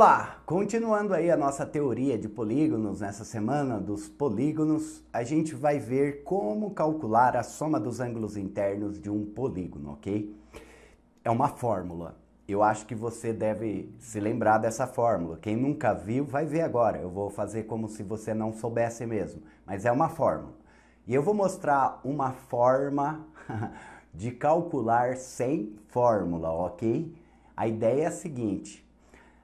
Olá, continuando aí a nossa teoria de polígonos nessa semana dos polígonos, a gente vai ver como calcular a soma dos ângulos internos de um polígono, ok? É uma fórmula. Eu acho que você deve se lembrar dessa fórmula. Quem nunca viu, vai ver agora. Eu vou fazer como se você não soubesse mesmo, mas é uma fórmula. E eu vou mostrar uma forma de calcular sem fórmula, ok? A ideia é a seguinte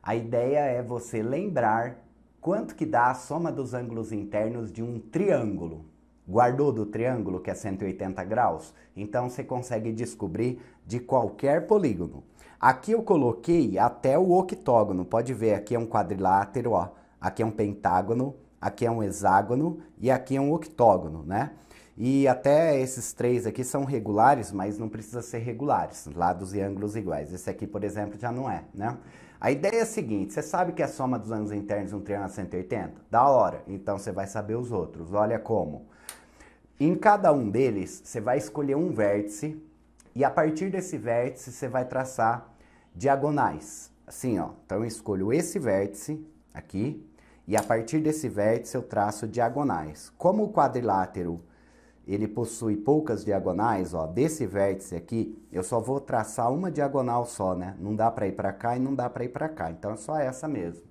a ideia é você lembrar quanto que dá a soma dos ângulos internos de um triângulo. Guardou do triângulo, que é 180 graus? Então você consegue descobrir de qualquer polígono. Aqui eu coloquei até o octógono. Pode ver, aqui é um quadrilátero, ó. Aqui é um pentágono, aqui é um hexágono e aqui é um octógono, né? E até esses três aqui são regulares, mas não precisa ser regulares, lados e ângulos iguais. Esse aqui, por exemplo, já não é, né? A ideia é a seguinte, você sabe que a soma dos ângulos internos de um triângulo é 180? Da hora, então você vai saber os outros. Olha como. Em cada um deles, você vai escolher um vértice e a partir desse vértice você vai traçar diagonais. Assim, ó. Então eu escolho esse vértice aqui e a partir desse vértice eu traço diagonais. Como o quadrilátero ele possui poucas diagonais, ó, desse vértice aqui, eu só vou traçar uma diagonal só, né? Não dá para ir para cá e não dá para ir para cá, então é só essa mesmo.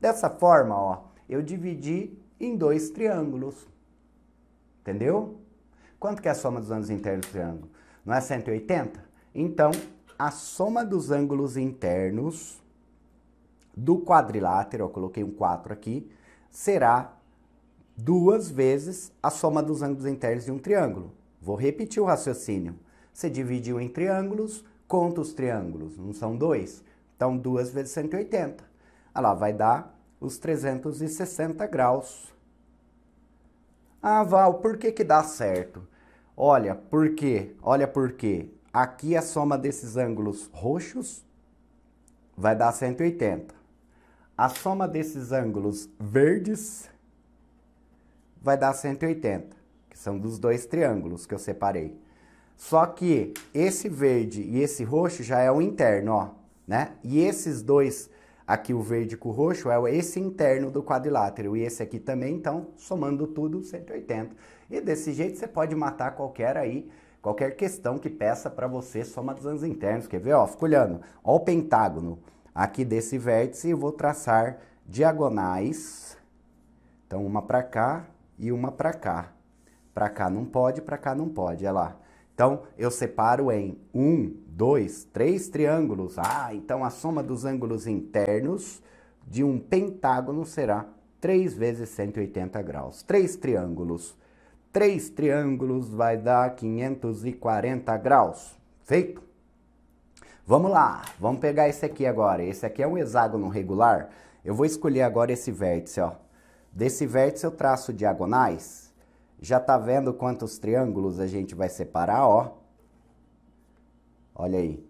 Dessa forma, ó, eu dividi em dois triângulos, entendeu? Quanto que é a soma dos ângulos internos do triângulo? Não é 180? Então, a soma dos ângulos internos do quadrilátero, eu coloquei um 4 aqui, será duas vezes a soma dos ângulos internos de um triângulo. Vou repetir o raciocínio. Você dividiu em triângulos, conta os triângulos, não são dois? Então, duas vezes 180. Olha lá, vai dar os 360 graus. Ah, Val, por que que dá certo? Olha, por quê? Olha por quê. Aqui a soma desses ângulos roxos vai dar 180. A soma desses ângulos verdes vai dar 180, que são dos dois triângulos que eu separei. Só que esse verde e esse roxo já é o interno, ó, né? E esses dois, aqui o verde com o roxo, é esse interno do quadrilátero. E esse aqui também, então, somando tudo, 180. E desse jeito você pode matar qualquer aí, qualquer questão que peça para você soma dos ângulos internos. Quer ver? Ó, fica olhando. Ó o pentágono aqui desse vértice e vou traçar diagonais. Então, uma para cá e uma para cá. Para cá não pode, para cá não pode, olha lá. Então, eu separo em um, dois, três triângulos. Ah, então a soma dos ângulos internos de um pentágono será 3 vezes 180 graus. Três triângulos. Três triângulos vai dar 540 graus. Feito? Vamos lá, vamos pegar esse aqui agora. Esse aqui é um hexágono regular. Eu vou escolher agora esse vértice, ó. Desse vértice eu traço diagonais. Já tá vendo quantos triângulos a gente vai separar, ó? Olha aí.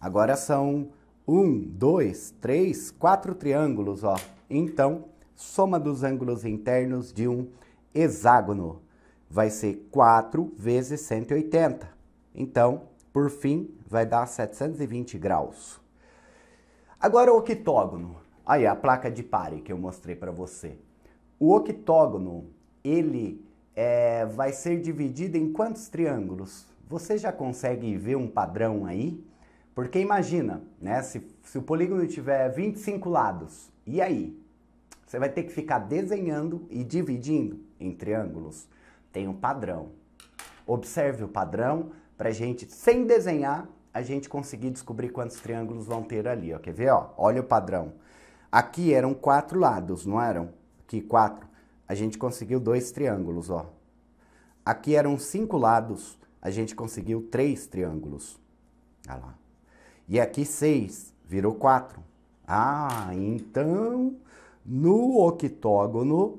Agora são um, dois, três, quatro triângulos, ó. Então, soma dos ângulos internos de um hexágono vai ser 4 vezes 180. Então, por fim, vai dar 720 graus. Agora o octógono. Aí, a placa de pare que eu mostrei para você. O octógono, ele é, vai ser dividido em quantos triângulos? Você já consegue ver um padrão aí? Porque imagina, né, se, se o polígono tiver 25 lados, e aí? Você vai ter que ficar desenhando e dividindo em triângulos. Tem um padrão. Observe o padrão para gente, sem desenhar, a gente conseguir descobrir quantos triângulos vão ter ali. Ó. Quer ver? Ó? Olha o padrão. Aqui eram quatro lados, não eram? Aqui quatro. A gente conseguiu dois triângulos, ó. Aqui eram cinco lados, a gente conseguiu três triângulos. Olha lá. E aqui seis, virou quatro. Ah, então no octógono,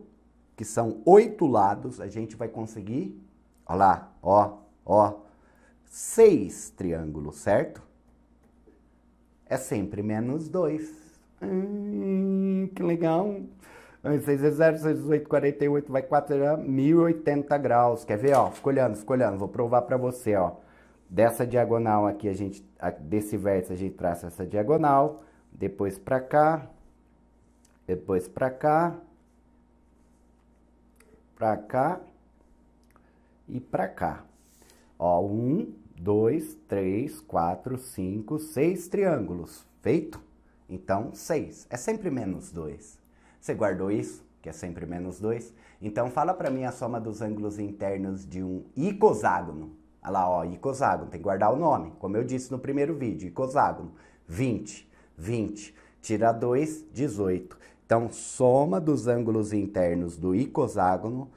que são oito lados, a gente vai conseguir, olha lá, ó, ó, seis triângulos, certo? É sempre menos dois. Hum, que legal. 6 vezes 0, 6 18, 48, vai 4, 1080 graus. Quer ver, ó? Fica olhando, fica olhando. Vou provar pra você, ó. Dessa diagonal aqui, a gente, desse vértice, a gente traça essa diagonal. depois para cá, depois para cá, para cá e para cá. Ó, um, dois, três, quatro, cinco, seis triângulos. Feito? Então, seis. É sempre menos dois. Você guardou isso? Que é sempre menos dois? Então, fala para mim a soma dos ângulos internos de um icoságono. Olha lá, ó, icoságono. Tem que guardar o nome. Como eu disse no primeiro vídeo, icoságono. 20. 20. Tira 2, 18. Então, soma dos ângulos internos do icoságono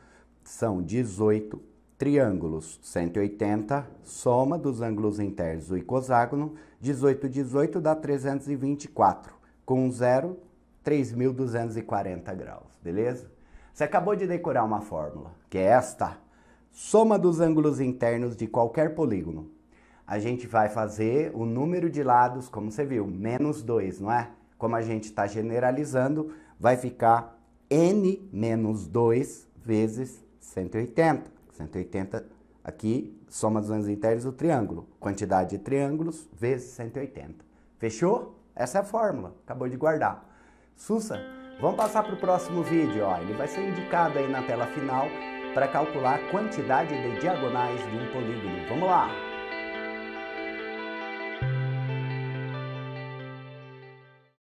são 18 triângulos. 180, soma dos ângulos internos do icoságono, 18, 18 dá 324. Com zero, 3.240 graus, beleza? Você acabou de decorar uma fórmula, que é esta. Soma dos ângulos internos de qualquer polígono. A gente vai fazer o número de lados, como você viu, menos 2, não é? Como a gente está generalizando, vai ficar n menos 2 vezes 180. 180 aqui, soma dos ângulos internos do triângulo. Quantidade de triângulos vezes 180. Fechou? Essa é a fórmula. Acabou de guardar. Sussa, vamos passar para o próximo vídeo. Ó. Ele vai ser indicado aí na tela final para calcular a quantidade de diagonais de um polígono. Vamos lá!